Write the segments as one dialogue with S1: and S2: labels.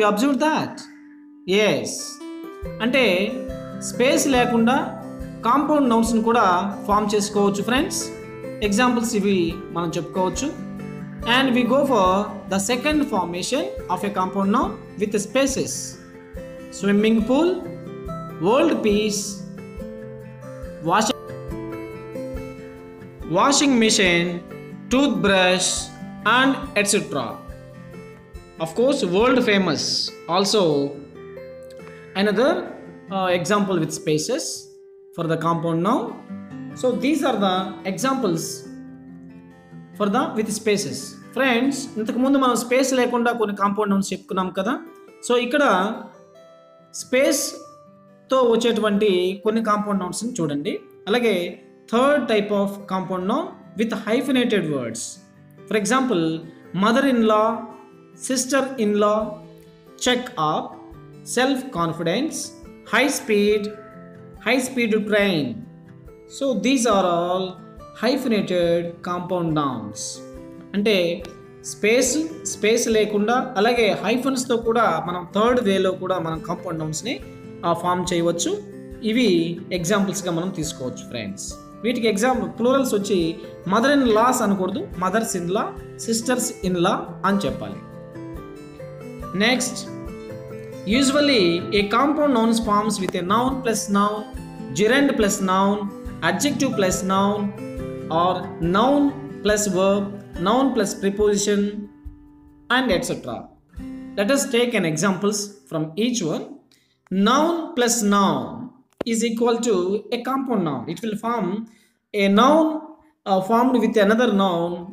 S1: You observe that yes అంటే space లేకుండా compound నౌన్స్ని కూడా ఫామ్ చేసుకోవచ్చు ఫ్రెండ్స్ ఎగ్జాంపుల్స్ ఇవి మనం చెప్పుకోవచ్చు. And we go for the second formation of a compound noun with spaces swimming pool world peace washing washing machine toothbrush and etcetera of course world famous also another example with spaces for the compound noun so these are the examples for the with spaces friends ఇంతకుముందు మనం space లేకుండా కొన్ని compound nouns చెప్పుకున్నాం కదా. So ఇక్కడ స్పేస్తో వచ్చేటువంటి కొన్ని compound నౌన్స్ని చూడండి. అలాగే third type of compound noun with hyphenated words for example mother in law sister in law check up self confidence high speed high speed train so these are all hyphenated compound nouns అంటే space space లేకుండా అలాగే హైఫన్స్తో కూడా మనం third వేలో కూడా మనం compound నౌన్స్ని form చేయవచ్చు. ఇవి ఎగ్జాంపుల్స్గా మనం తీసుకోవచ్చు ఫ్రెండ్స్ వీటికి ఎగ్జాంపుల్ ప్లూరల్స్ వచ్చి మదర్ ఇన్ లాస్ అనకూడదు mothers in law sisters in law అని చెప్పాలి. Next, usually a compound noun forms with a noun plus noun, gerund plus noun, adjective plus noun, or noun plus verb, noun plus preposition, and etc. Let us take an examples from each one. Noun plus noun is equal to a compound noun. It will form a noun uh, formed with another noun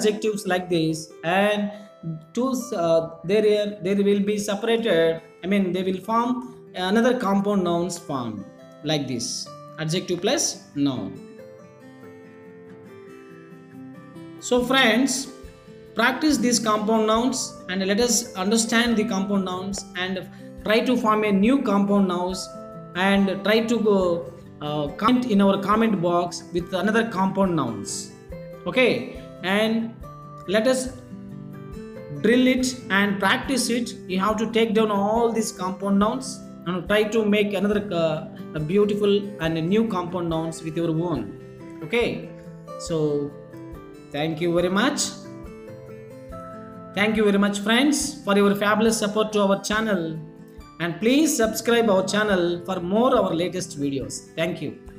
S1: adjectives like this and two uh, there there will be separated i mean they will form another compound nouns form like this. Adjective plus noun. So friends practice these compound nouns and let us understand the compound nouns and try to form a new compound nouns and try to go uh, comment in our comment box with another compound nouns. Okay and let us drill it and practice it. You have to take down all these compound nouns and try to make another uh, beautiful and new compound nouns with your own. Okay? So thank you very much. Thank you very much friends for your fabulous support to our channel. And please subscribe our channel for more our latest videos. Thank you